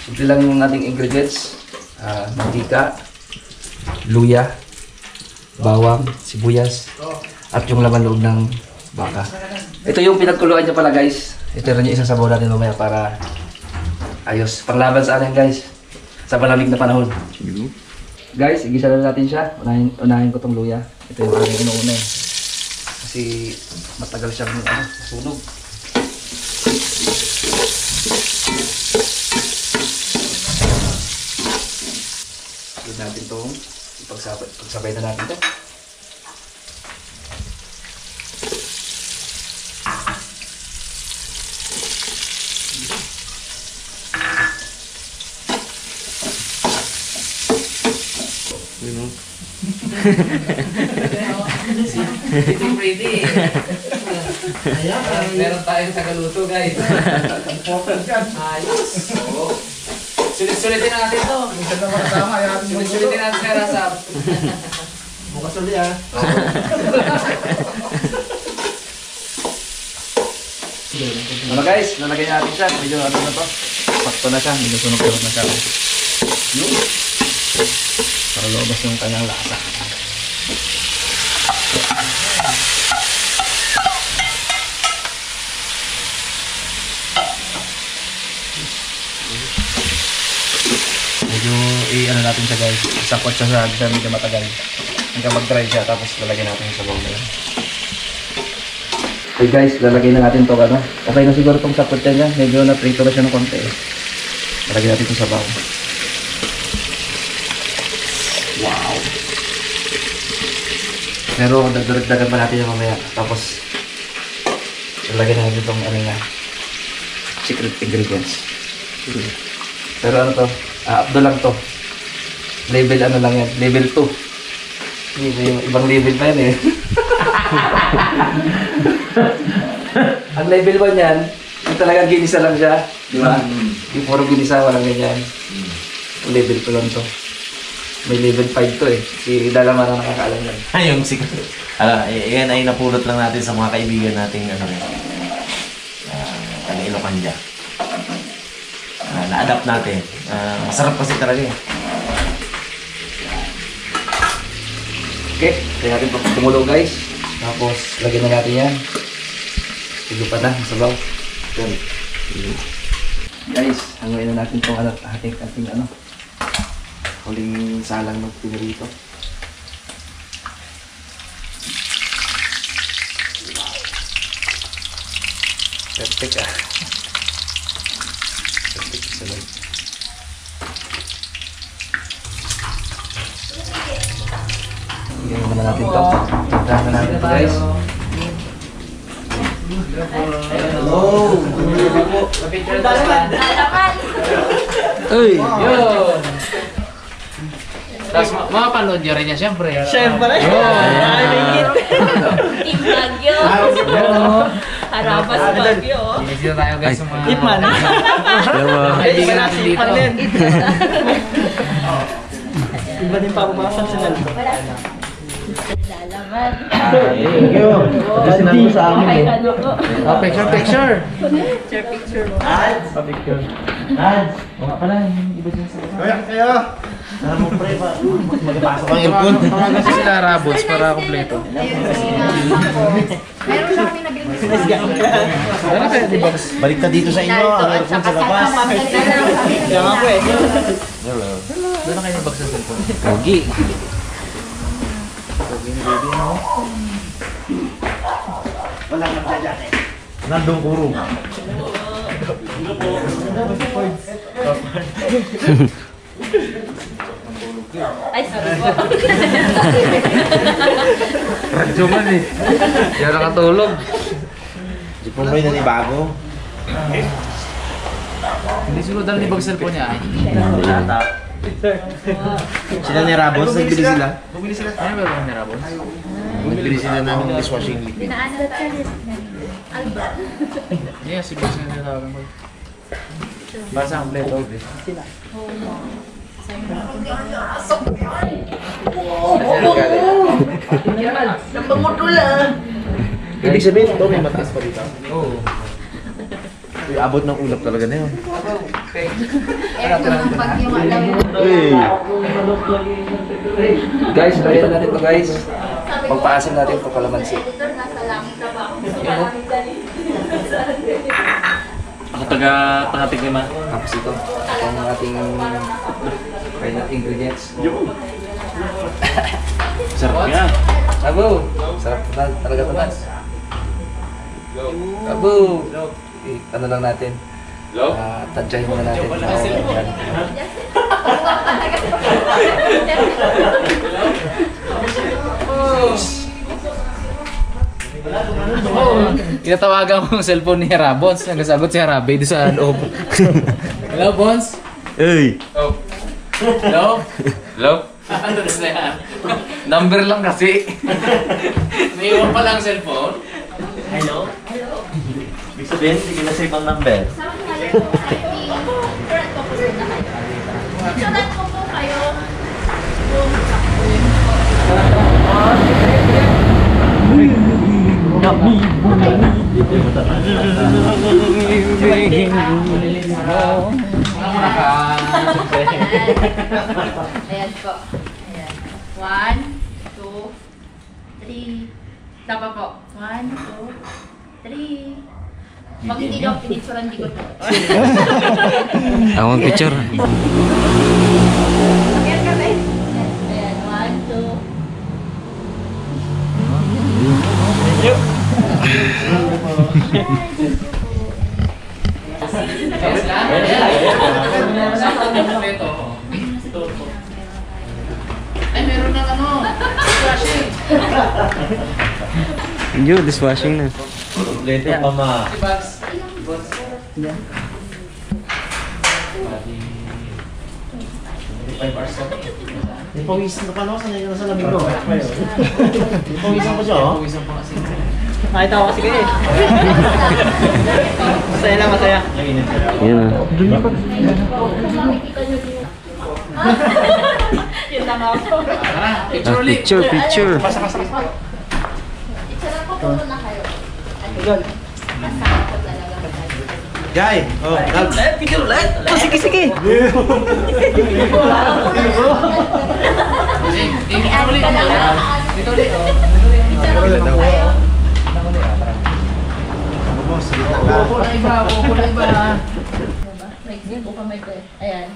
Speaker 5: Simple lang yung ating ingredients. Ah, mantika, luya, bawang, sibuyas, at yung laman loob ng baka. Ito yung pinagkuluan niya pala guys. Ito rin yung isang sabaw natin mamaya para ayos. Panglaban sa atin guys. Sa malamig na panahon. Guys, igisa na natin siya. Unahin, unahin ko tong luya. Ito yung aking inuuna eh. Kasi matagal siyang ano, masunog. Sunod natin itong ipagsabay, ipagsabay na natin ito.
Speaker 1: Ito pretty. Ayan, meron tayong tagaluto guys. Ayos. Oo. Sulit-sulitin natin to.
Speaker 8: Minsan naman kasama, yan yung
Speaker 1: Sulit-sulitin natin kay Rasap.
Speaker 2: Bukas ulit ah.
Speaker 5: Ano guys, lalagay natin siya. Medyo ano na to. Sakto na siya. Medyo sunog-sunog na siya. Yun. Para lumabas yung kanyang lasa. Medyo i-ano natin siya guys. Isangkot siya sa hagdan medyo matagal. Hanggang mag-dry siya tapos lalagyan natin sa bowl na yun. Okay guys, lalagay na natin to ano. Okay na siguro tong sakot niya. Medyo na-prito na siya ng konti. Lalagyan natin ito sa baw. Wow! Pero dagdagan pa natin yung mamaya. Tapos, na natin itong ano nga, secret ingredients. Pero ano to, ah, updo lang to. Level ano lang yan, level 2. Hindi yung ibang level pa yan eh. Ang level 1 yan, yung talagang ginisa lang siya. Di ba? Yung puro ginisa, walang ganyan. Yung level 2 lang to. May level 5 to eh. Si Dalaman ang nakakaalam yan.
Speaker 2: Ay, yung sig... Ala, eh, yan ay napulot lang natin sa mga kaibigan nating ano eh. Uh, taga Ilocanja. Ah, na-adapt natin. Ah, masarap kasi talaga eh.
Speaker 5: Okay, kaya natin tumulo guys. Tapos, lagyan na natin yan. Sigo pa na, sabaw. Yan. Guys, hanguin na natin itong ano, ating, ating ano, huling salang ng pinirito. Perfect ah. Perfect sa loob. Bigyan naman natin to. Tintahan na natin to guys.
Speaker 1: Uy! Yun! Tapos ma- mapapanood nyo rin niya, syempre. Syempre! Yun!
Speaker 6: Team Bagyo. Harabas Bagyo.
Speaker 1: Sinisita tayo guys sa mga... Hitman! Kaibigan natin dito.
Speaker 6: Dalaman.
Speaker 2: Kasi nandun sa amin
Speaker 6: Ay, ano ko.
Speaker 1: Oh, picture, picture!
Speaker 6: Picture, picture mo.
Speaker 1: Mga pala, yung iba dyan sa...
Speaker 8: Kaya, kaya.
Speaker 2: Magpasok ang aircon.
Speaker 1: Tawagan si sila Rabots para kompleto.
Speaker 6: Meron siya kami nabili.
Speaker 1: Ano kaya, di ba?
Speaker 2: Balik na dito sa inyo, ang aircon sa labas.
Speaker 6: Kaya nga po eh.
Speaker 1: Doon na kayo nabag sa cellphone.
Speaker 5: Pogi.
Speaker 2: Nandong kuro.
Speaker 6: Ay, sorry po.
Speaker 1: Radyo man eh. Kaya nakatulog.
Speaker 2: Di po may nanibago.
Speaker 1: Hindi siguro dahil nibag cellphone niya.
Speaker 2: Sila ni Rabos, nagbili sila.
Speaker 1: Ano ba yung nirabon?
Speaker 2: Nagbili sila namin ng dishwashing liquid.
Speaker 3: Pinaano sa Alba.
Speaker 1: Yeah, si Boss nga nirabon mo. Basa ang play dog.
Speaker 2: Ibig sabihin, ito may mataas pa dito.
Speaker 1: Oo.
Speaker 2: Uy, abot ng ulap talaga na yun.
Speaker 6: Mo.
Speaker 2: Uy!
Speaker 5: Guys, lagyan natin to guys. Pagpaasim natin ito kalamansi.
Speaker 6: Nasa langit na ba
Speaker 4: taga pangating lima.
Speaker 5: Tapos ito, ito ang ating final ingredients.
Speaker 4: Sarap yan.
Speaker 5: Abo! Sarap na talaga ito, Mas. Abo! Eh, ano lang natin? Ah, tadyahin muna natin. Ayan.
Speaker 1: Tinatawagan mo yung cellphone ni Harabons. Nagsasagot si Harabe doon sa loob. Hello, Bons?
Speaker 2: Uy!
Speaker 1: Oh. Hello? Hello? Ano na yan? Number lang kasi. Naiwan pa lang cellphone.
Speaker 4: Hello? Ibig sabihin, sige na sa ibang number.
Speaker 3: Saan ko kayo? Current ko po na kayo. Picturean ko po kayo.
Speaker 6: Ayan po. Ayan. One, two, three. Tapa po. One, two, three. Pag hindi daw pinicturean, di ko
Speaker 1: picture. Ay, meron na ano. Flashing.
Speaker 9: Yo, dishwashing na.
Speaker 4: Lento pa ma.
Speaker 1: Si Bugs.
Speaker 2: Yung pawisan ka pa no? Sanay na sa lamig no? Yung pawisan pa siya oh.
Speaker 1: Pawisan pa kasi.
Speaker 9: Nakita ko kasi kayo eh. masaya na, masaya. Yan ah.
Speaker 6: Yun lang ako.
Speaker 1: Tara, picture
Speaker 9: Ah,
Speaker 1: ulit.
Speaker 9: picture, picture.
Speaker 6: Picturean ko po na kayo. Ano? Kasama ko talaga kayo.
Speaker 2: Jai! Oh, Nabs!
Speaker 9: Oh, sige, sige.
Speaker 1: Dito ulit. Dito ulit. oh.
Speaker 6: Picturean ko kayo.
Speaker 2: Boss, salita ka.
Speaker 1: Upo na iba, upo na iba.
Speaker 6: Diba? May exit ko kamay ko eh. Ayan.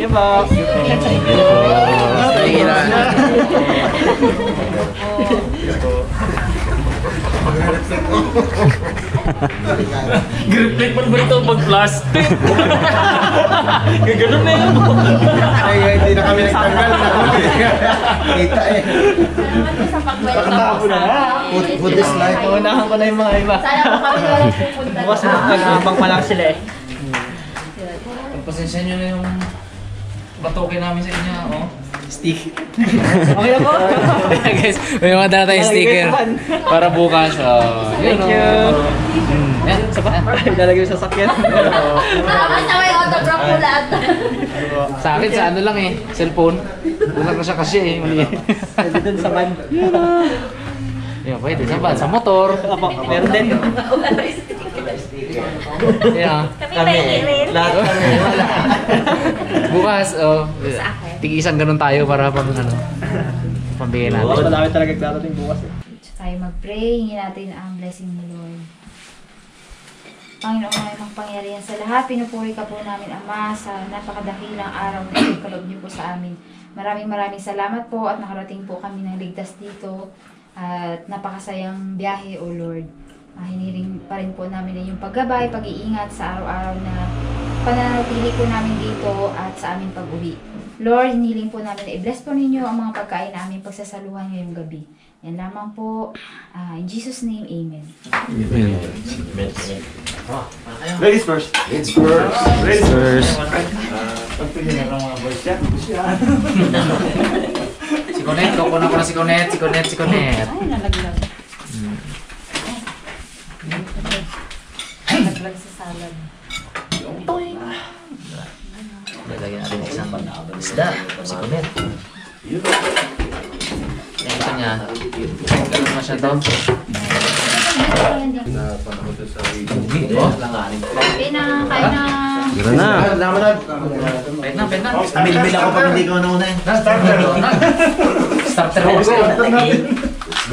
Speaker 6: One, two.
Speaker 9: Thank you, Bob.
Speaker 4: Grip pa ba ito pag plastic? Gaganon na yun.
Speaker 8: Ay, hindi na kami nagtanggal. Kita eh.
Speaker 6: Po po sa amin.
Speaker 8: Put, this light.
Speaker 9: Unahan ko na yung mga iba.
Speaker 6: Sana po kami walang pupunta.
Speaker 9: Bukas
Speaker 6: sa-
Speaker 9: mag-aabang pa lang sila eh.
Speaker 1: Pagpasensya nyo na yung batoke namin sa inyo, oh.
Speaker 9: Stick. Okay na po?
Speaker 1: Kaya guys, may mga dala tayong sticker para bukas. Oh,
Speaker 9: Thank
Speaker 1: yun,
Speaker 9: you.
Speaker 1: oh. Mm, yan, sa pa.
Speaker 9: Ilalagay mo sa sakyan.
Speaker 6: Salamat sa may autograph po lahat.
Speaker 1: Sa akin, sa ano lang eh, cellphone. Wala ko siya kasi eh, mali.
Speaker 9: Pwede dun sa van.
Speaker 1: Yan, pwede sa van, sa motor.
Speaker 9: Apo, meron din. Kami, lahat kami.
Speaker 1: Bukas, oh, tig isang ganun tayo para pang ano, pambigay natin.
Speaker 9: Mas madami talaga darating bukas eh.
Speaker 3: Tayo mag-pray. Hingin natin ang blessing ni Lord. Panginoon ay mangpangyarihan sa lahat. Pinupuri ka po namin, Ama, sa napakadakilang araw na ipagkalob niyo po sa amin. Maraming maraming salamat po at nakarating po kami ng ligtas dito. At napakasayang biyahe, O Lord. Ah, hiniring pa rin po namin ang iyong paggabay, pag-iingat sa araw-araw na pananatili po namin dito at sa aming pag-uwi. Lord, hiniling po namin na i-bless po ninyo ang mga pagkain na aming pagsasaluhan ngayong gabi. Yan lamang po. Ah, in Jesus' name, Amen.
Speaker 7: Ladies first.
Speaker 2: It's first.
Speaker 7: Ladies
Speaker 1: First.
Speaker 7: Pagpili na lang mga boys yan.
Speaker 1: Si Conet, kukunan ko na si Conet, si Conet, si Conet.
Speaker 3: Ay, nalaglag. Nalaglag sa salad.
Speaker 1: Lalagyan natin isang isda, si. Yan ito niya. Ganun na siya to. Dumi, oh.
Speaker 3: Kain na, kain na.
Speaker 2: Gano'n na. Laman na.
Speaker 1: Pwede na, pwede na.
Speaker 2: Tamil-bil ako pag hindi ko nauna eh.
Speaker 1: Starter ko kasi.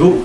Speaker 2: Go.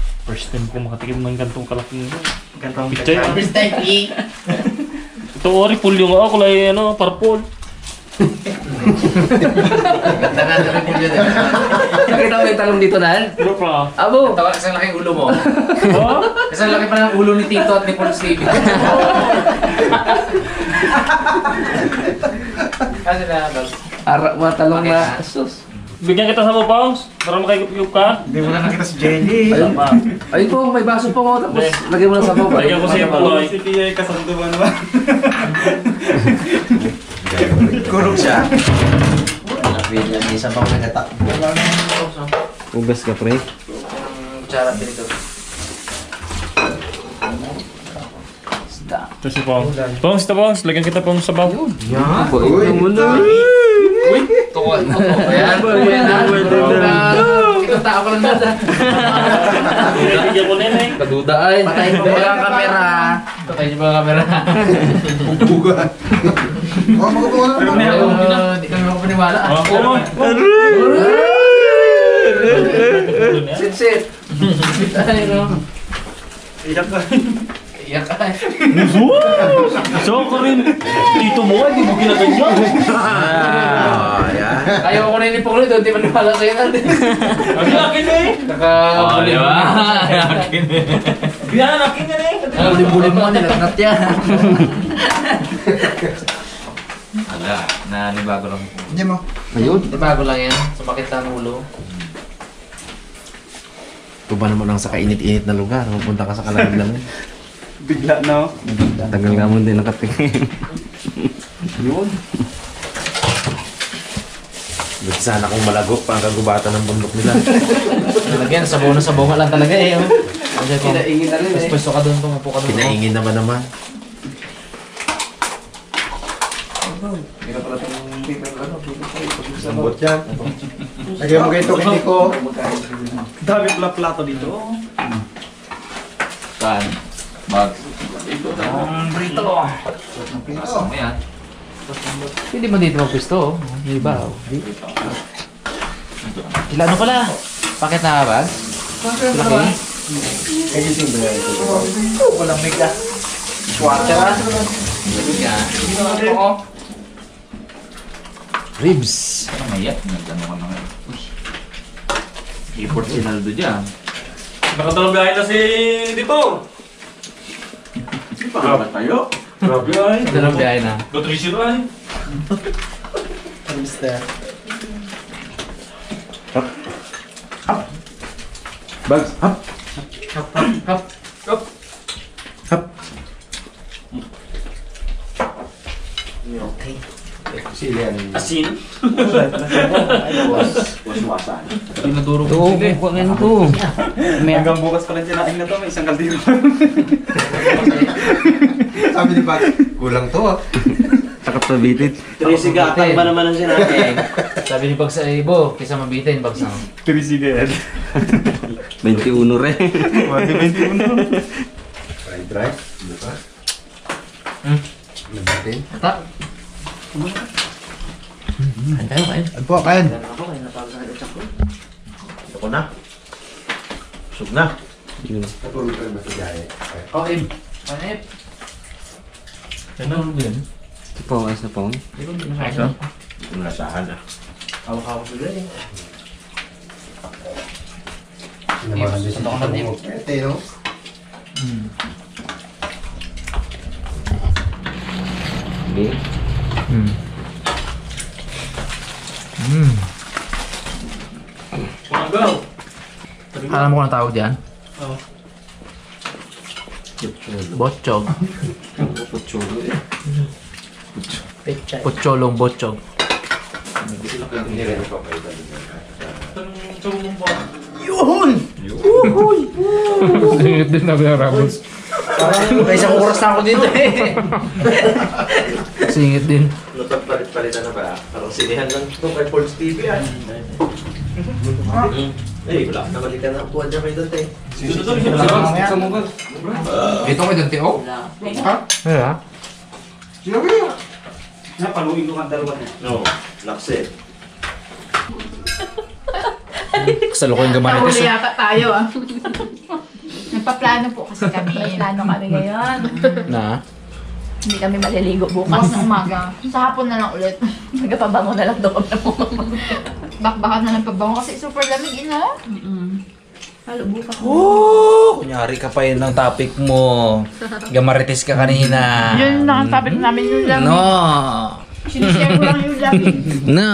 Speaker 4: First time ko makatikim ng gantong kalaking
Speaker 7: Gantong
Speaker 4: pichay.
Speaker 2: First time eh.
Speaker 4: Ito ori, full yung ako, kulay ano, purple.
Speaker 2: Ganda nga na rin po yun eh.
Speaker 5: Nakita mo yung talong dito na?
Speaker 4: Ano pa?
Speaker 5: Abo!
Speaker 1: Tawa kasi ang laking ulo mo.
Speaker 4: Oh?
Speaker 1: Kasi ang laki pa ng ulo ni Tito at ni Paul Stevie. Kasi na,
Speaker 5: Ara, mga talong na. Sus.
Speaker 4: Bigyan kita sa mapaws. Para makikip-kip ka.
Speaker 7: Hindi mo na nakita si Jelly.
Speaker 5: Ayun. Ayun po, may baso po ako. Tapos lagyan mo lang sa baba.
Speaker 4: Lagyan ko sa iyo.
Speaker 7: Si Tia ay kasando ba? Kurog siya.
Speaker 2: Isa pang nagata.
Speaker 9: Ugas ka pre.
Speaker 1: kutsara tinidor. Isda.
Speaker 4: Ito si Pongs. Pongs, ito Pongs. Lagyan kita Pongs sa baw.
Speaker 5: Yan. Uy, mo na.
Speaker 1: Tuwa, tuwa. Ayan, ayan, Ito tao ko lang nada.
Speaker 4: Bigyan ko nene.
Speaker 5: Kaduda ay.
Speaker 1: Patayin mo ba ang camera? Patayin mo ba ang camera?
Speaker 8: Oh, magagawa na.
Speaker 1: Ayaw, Hindi kami makapaniwala.
Speaker 4: Oh, oh.
Speaker 5: Sit, sit.
Speaker 1: Ay, no.
Speaker 7: Iyak ka.
Speaker 1: Iyak ka.
Speaker 4: So ka rin. Dito mo, hindi mo ginaganyan.
Speaker 2: Ah, yan.
Speaker 1: Ayaw ko na yung ipong ulit. Hindi maniwala sa'yo na.
Speaker 4: Ang laki na eh.
Speaker 1: Nakabulin mo.
Speaker 4: Biyan, laki na eh.
Speaker 1: Nakabulin mo. Nilagnat yan. Ala, nanibago lang.
Speaker 8: Hindi mo.
Speaker 5: Ayun.
Speaker 1: Nibago lang yan. Sumakit na ang ulo.
Speaker 2: Ito ba naman ang sa kainit-init na lugar? Pupunta ka sa kalamig lang.
Speaker 7: Bigla na.
Speaker 9: Tagal nga mo din nakatingin.
Speaker 2: Buti sana kung malago pa ang kagubatan ng bundok nila.
Speaker 1: Talagyan, sabaw na sabaw nga lang talaga eh. Oh.
Speaker 5: Kinaingin na rin
Speaker 1: Tapos
Speaker 5: eh.
Speaker 1: pwesto ka doon, tumupo ka doon.
Speaker 2: Kinaingin naman naman.
Speaker 5: Hindi na pala itong paper ano.
Speaker 7: Lambot yan.
Speaker 8: Lagyan mo kayo ito, hindi ko.
Speaker 7: Dami pala plato dito.
Speaker 1: Saan? Bag. Ang brito.
Speaker 8: Oh,
Speaker 1: Ayan. Hindi mo dito magpwesto. Yung iba. oh. Ilan ano pala? Bakit na ba? Laki.
Speaker 8: walang mega.
Speaker 1: Quarter ah. Yan.
Speaker 2: Ribs.
Speaker 1: Ano mayak? Nagano ka na nga. Import si Naldo dyan.
Speaker 4: Nakatalang biyahe na si dito.
Speaker 7: Pagkabat tayo.
Speaker 4: Grabe ay.
Speaker 1: Dalawang biyahe na.
Speaker 4: Nutrition ay.
Speaker 2: Bags. Hap.
Speaker 1: Hop. Hop.
Speaker 2: Hap.
Speaker 4: Asin.
Speaker 7: Was-wasan.
Speaker 1: Dinaduro
Speaker 9: Ito,
Speaker 1: ko sila eh.
Speaker 9: kuha nga to.
Speaker 7: Hanggang bukas pa lang sinaing na to. May isang kaldero.
Speaker 2: Sabi ni Pag, kulang to ah.
Speaker 9: Takot sa bitit.
Speaker 1: Trisigatan ba naman ang sinabi? Sabi ni Bags sa ibo, kaysa mabitin, Bags na.
Speaker 7: Trisigan.
Speaker 9: 21 rin.
Speaker 7: Pwede 21.
Speaker 2: Fried rice, ano pa?
Speaker 1: Hmm.
Speaker 2: Nabatin.
Speaker 1: Ata. Kain tayo, kain.
Speaker 8: Ano po, kain.
Speaker 1: Ako, kain na pag sa kacak ko.
Speaker 2: Ako na. Sug na.
Speaker 9: Yun.
Speaker 2: Natulog ka naman sa gaya.
Speaker 1: Oh, Im. Kain, Im. Ano ba yun?
Speaker 9: Ito pa, ayos na pa. oh.
Speaker 1: Di ba hindi na
Speaker 2: Nasahan ah.
Speaker 1: Hawak-hawak sila eh.
Speaker 2: Sinamahan din
Speaker 1: Ito ko na din.
Speaker 2: No?
Speaker 1: Hmm.
Speaker 9: Okay.
Speaker 1: Alam mo kung ang tawag diyan?
Speaker 7: Oo.
Speaker 1: Botchog.
Speaker 9: Putsuro eh.
Speaker 1: Putcholong botchog. Singit din na Ramos.
Speaker 5: May isang oras na ako dito eh.
Speaker 1: Singit din.
Speaker 2: Lutag palit-palitan na ba? Parang sinihan lang ito kay Paul's TV ah. Eh, wala na balikan ang buwan niya kay Dante.
Speaker 5: Sa mo ba? Ito ko dante oh.
Speaker 1: Yeah.
Speaker 7: Napaluin ko ang dalawa niya.
Speaker 2: No, lakse.
Speaker 1: Kasalukuyan gamanitis.
Speaker 6: Nahuli yata tayo ah.
Speaker 3: Nagpaplano po kasi kami.
Speaker 6: Plano kami ngayon.
Speaker 1: Na?
Speaker 6: Hindi kami maliligo Bukas
Speaker 3: ng umaga. Sa hapon na lang ulit.
Speaker 6: Nagpapabango na lang daw kami ng
Speaker 3: Bakbakan na lang pabango kasi super lamig, ino?
Speaker 6: Halo bukas.
Speaker 1: Oh! Kunyari ka pa yun ng topic mo. Gamaritis ka kanina.
Speaker 3: Yun lang ang topic namin yung lamig.
Speaker 1: No!
Speaker 3: Sinishare ko lang yung lamig.
Speaker 1: No!